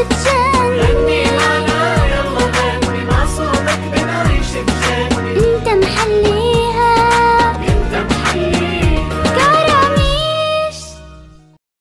شبشب غني معنا يلا غني مع صوتك بنعيش بجن